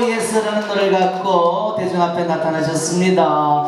예스라는 노래를 갖고 대중 앞에 나타나셨습니다.